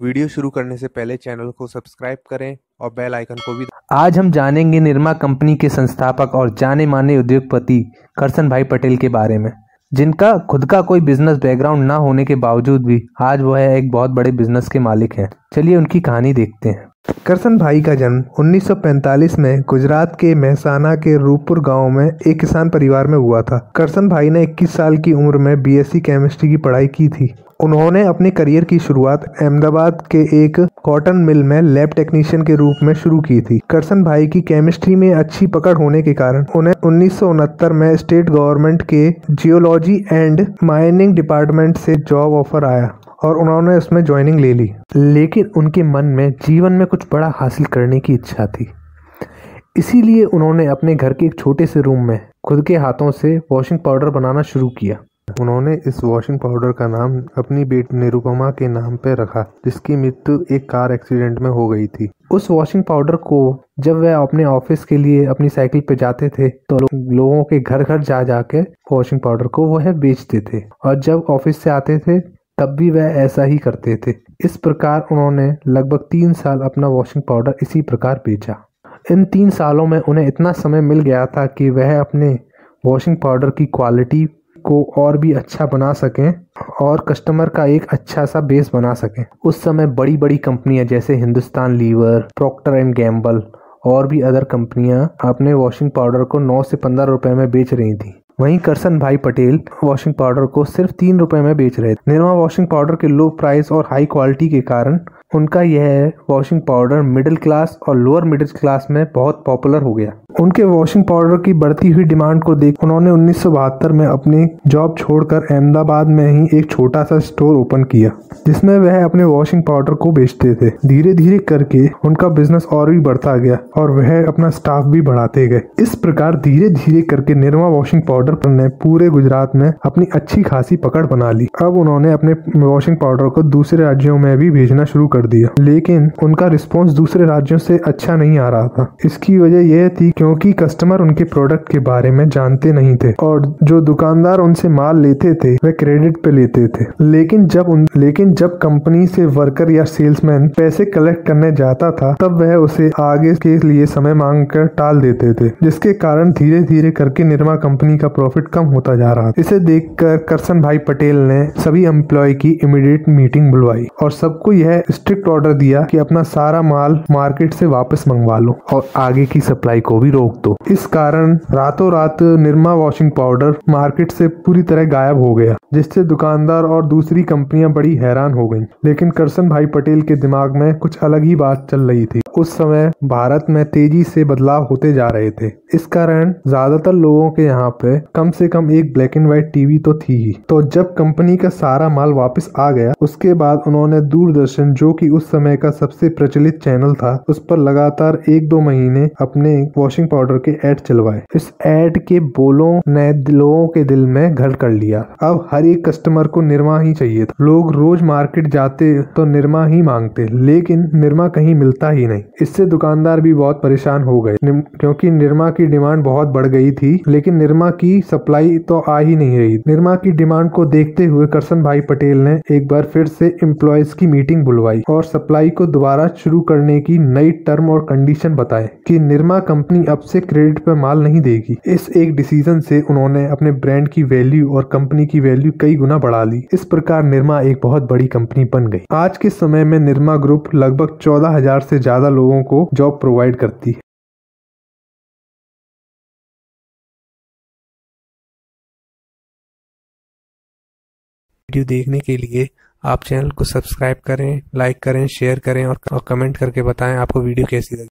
Video शुरू करने से पहले चैनल को सब्सक्राइब करें और बेल आइकन को भी आज हम जानेंगे निर्मा कंपनी के संस्थापक और जाने माने उद्योगपति करसन भाई पटेल के बारे में, जिनका खुद का कोई बिज़नेस बैकग्राउंड ना होने के बावजूद भी आज वह एक बहुत बड़े बिज़नेस के मालिक हैं। चलिए उनकी कहानी देखते हैं। करसन भाई का जन्म 1945 में गुजरात के महसाना के रूपपुर गाँव में एक किसान परिवार में हुआ था। करसन भाई ने 21 साल की उम्र में बीएससी केमिस्ट्री की पढ़ाई की थी। उन्होंने अपने करियर की शुरुआत अहमदाबाद के एक कॉटन मिल में लैब टेक्नीशियन के रूप में शुरू की थी। करसन भाई की केमिस्ट्री में अच्छी पकड़ होने के कारण उन्हें उन्नीस सौ उनहत्तर में स्टेट गवर्नमेंट के जियोलॉजी एंड माइनिंग डिपार्टमेंट से जॉब ऑफ़र आया। और उन्होंने उसमें ज्वाइनिंग ले ली। लेकिन उनके मन में जीवन में कुछ बड़ा हासिल करने की इच्छा थी। इसीलिए उन्होंने अपने घर के एक छोटे से रूम में खुद के हाथों से वॉशिंग पाउडर बनाना शुरू किया। उन्होंने इस वॉशिंग पाउडर का नाम अपनी बेटी निरुपमा के नाम पर रखा जिसकी मृत्यु एक कार एक्सीडेंट में हो गई थी। उस वॉशिंग पाउडर को जब वह अपने ऑफ़िस के लिए अपनी साइकिल पे जाते थे तो लो, लोगों के घर घर जा जाके वॉशिंग पाउडर को वह बेचते थे। और जब ऑफ़िस से आते थे तब भी वह ऐसा ही करते थे। इस प्रकार उन्होंने लगभग तीन साल अपना वॉशिंग पाउडर इसी प्रकार बेचा। इन तीन सालों में उन्हें इतना समय मिल गया था कि वह अपने वॉशिंग पाउडर की क्वालिटी को और भी अच्छा बना सकें और कस्टमर का एक अच्छा सा बेस बना सकें। उस समय बड़ी बड़ी कंपनियाँ जैसे Hindustan lever Procter and Gamble और भी अदर कंपनियाँ अपने वॉशिंग पाउडर को 9 से 15 रुपए में बेच रही थी। वहीं करसन भाई पटेल वॉशिंग पाउडर को सिर्फ़ तीन रुपए में बेच रहे थे। निर्मा वॉशिंग पाउडर के लो प्राइस और हाई क्वालिटी के कारण उनका यह वॉशिंग पाउडर मिडिल क्लास और लोअर मिडिल क्लास में बहुत पॉपुलर हो गया। उनके वॉशिंग पाउडर की बढ़ती हुई डिमांड को देख उन्होंने उन्नीस सौ बहत्तर में अपनी जॉब छोड़कर अहमदाबाद में ही एक छोटा सा स्टोर ओपन किया, जिसमें वह अपने वॉशिंग पाउडर को बेचते थे। धीरे धीरे करके उनका बिज़नेस और भी बढ़ता गया और वह अपना स्टाफ भी बढ़ाते गए। इस प्रकार धीरे धीरे करके निर्मा वॉशिंग पाउडर ने पूरे गुजरात में अपनी अच्छी खासी पकड़ बना ली। अब उन्होंने अपने वॉशिंग पाउडर को दूसरे राज्यों में भी भेजना शुरू कर दिया। लेकिन उनका रिस्पॉन्स दूसरे राज्यों से अच्छा नहीं आ रहा था। इसकी वजह यह थी क्योंकि कस्टमर उनके प्रोडक्ट के बारे में जानते नहीं थे और जो दुकानदार उनसे माल लेते थे वे क्रेडिट पे लेते थे। लेकिन जब उन, लेकिन जब कंपनी से वर्कर या सेल्समैन पैसे कलेक्ट करने जाता था, तब वह उसे आगे के लिए समय मांग कर टाल देते थे, जिसके कारण धीरे धीरे करके निर्मा कंपनी का प्रॉफिट कम होता जा रहा था। इसे देखकर करसन भाई पटेल ने सभी एम्प्लॉय की इमीडिएट मीटिंग बुलवाई और सबको यह स्ट्रिक्ट ऑर्डर दिया कि अपना सारा माल मार्केट से वापस मंगवा लो और आगे की सप्लाई को भी रोक दो। इस कारण रातों रात निर्मा वॉशिंग पाउडर मार्केट से पूरी तरह गायब हो गया, जिससे दुकानदार और दूसरी कंपनियाँ बड़ी हैरान हो गईं। लेकिन करसन भाई पटेल के दिमाग में कुछ अलग ही बात चल रही थी। उस समय भारत में तेज़ी से बदलाव होते जा रहे थे। इस कारण ज़्यादातर लोगों के यहाँ पे कम से कम एक ब्लैक एंड व्हाइट टीवी तो थी ही। तो जब कंपनी का सारा माल वापस आ गया, उसके बाद उन्होंने दूरदर्शन जो कि उस समय का सबसे प्रचलित चैनल था, उस पर लगातार एक दो महीने अपने वॉशिंग पाउडर के एड चलवाए। इस एड के बोलों ने लोगों के दिल में घर कर लिया। अब हर एक कस्टमर को निर्मा ही चाहिए था। लोग रोज मार्केट जाते तो निर्मा ही मांगते, लेकिन निर्मा कहीं मिलता ही नहीं। इससे दुकानदार भी बहुत परेशान हो गए। क्योंकि निर्मा की डिमांड बहुत बढ़ गई थी, लेकिन निर्मा की सप्लाई तो आ ही नहीं रही। निर्मा की डिमांड को देखते हुए करसन भाई पटेल ने एक बार फिर से एम्प्लॉयज़ की मीटिंग बुलवाई। और सप्लाई को दोबारा शुरू करने की नई टर्म और कंडीशन बताए कि निर्मा कंपनी अब से क्रेडिट पर माल नहीं देगी। इस एक डिसीज़न से उन्होंने अपने ब्रांड की वैल्यू और कंपनी की वैल्यू कई गुना बढ़ा ली। इस प्रकार निर्मा एक बहुत बड़ी कंपनी बन गई। आज के समय में निर्मा ग्रुप लगभग चौदह हज़ार से ज़्यादा लोगों को जॉब प्रोवाइड करती है। वीडियो देखने के लिए आप चैनल को सब्सक्राइब करें, लाइक करें, शेयर करें और कमेंट करके बताएँ आपको वीडियो कैसी लगी।